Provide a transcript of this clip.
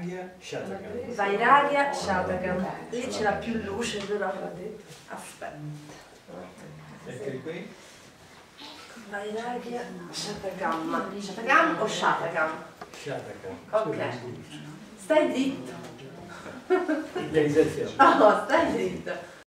Vairagya Shatakam. Vairagya Shatakam. Lì c'era più luce, però. Aspetta. Ecco qui. Vairagya Shatakam. Shatakam o Shatakam? Shatakam. Ok. Stai zitto. Idealizzazione. Oh, stai zitto.